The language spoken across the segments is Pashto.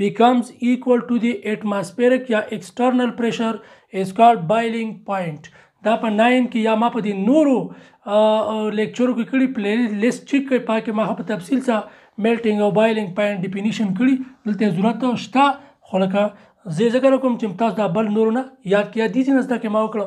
بیکمز ایکوال ټو دی اټماسفیرک یا ایکسټرنل پریشر از کالډ بایلینګ پوینټ دا په 9 کې یا ما په دې نورو لیکچرو کې کړي پلی لیست چیک کړئ پاکې ما په تفصیل سره میلټینګ او بایلینګ پوینټ ډیفینیشن کړي دلته ضرورت شته خو لکه زه ذکر کوم چې تاسو دا بل نورو نه یاد کړئ دي چې نه زده کې ما وکړه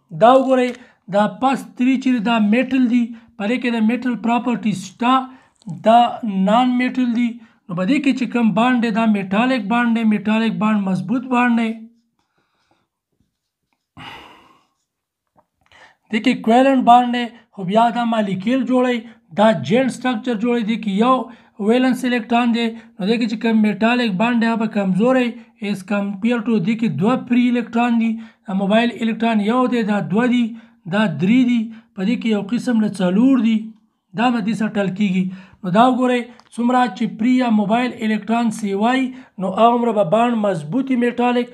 دا وګورئ دا پس تری چې دا میټل دی په دې کې د میټل پراپرټیز شته دا نان میټل دی نو په دې کې چې کوم بانډ دی دا میټالیک بانډ دی میټالیک بانډ مضبوط بانډ دی دې کې کویلنټ بانډ دی خو بیا دا مالیکیل جوړی دا جینټ سټرکچر جوړی دی کې یو ویلن سلیکټان دی نو دغه چې کوم میټالیک بانډ هغه کمزوري اس کمپیر ټو د کې دوه فری الکترون دي موبایل الکترون یو دی دا دوه دي دا درې دي په دې کې یو قسم له څلور دي دا به دې سره ټل کېږي نو دا وګورئ څومره چې پري یا موبایل الکترون سیوای نو هغومره به بانډ مضبوطي میټالیک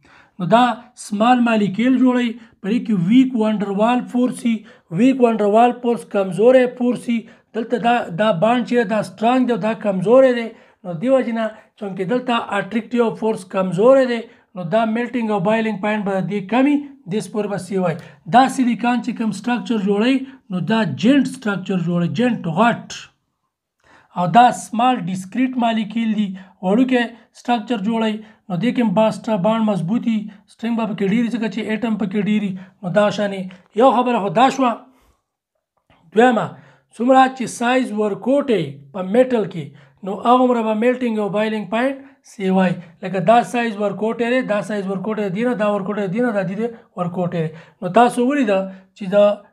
نو دا سمال مالیکیل جوړي په دې کې ویک وانډروال فورس وي ویک وانډروال فورس کمزوری فورس وي دلته دا دا باند چې دا سترانګ دی دا کمزوری دی نو دی وجنه چونکه دلته اټریکټیو فورس کمزوری دی نو دا میلټینګ او بایلینګ پوینټ به دی کمی دیس پر به سی وای دا سیلیکان چې کوم سټرکچر جوړي نو دا جینټ سټرکچر جوړي جینټ غټ او دا سمال ډیسکریټ مالیکیل دي وړوکی سټرکچر جوړي نو دې کې باسټ باند مضبوطي سټرینګ به پکې ډیری ځکه چې اټم پکې ډیری نو دا شانې یو خبره خو دا شوه دویمه څومره چې سایز ورکوټې په میټل کې نو هغومره به میلټینګ او بایلینګ پوینټ سیوای لکه دا سایز ورکوټې دی دا سایز ورکوټې دی نه دا ورکوټې دی نه دا دې ورکوټې نو تاسو ولیده چې دا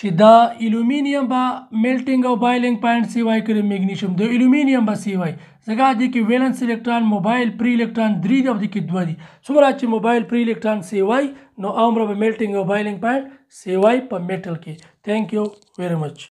چې دا الومینیم به میلټینګ او بایلینګ پوینټ سی وای کړي میګنیشیم د الومینیم به سی وای ځکه د کې ویلنس الکترون موبایل پری الکترون درې دی او د کې دوه دي څومره چې موبایل پری الکترون سی وای نو عمر به میلټینګ او بایلینګ پوینټ سی وای په میټل کې ثانک یو ویری مچ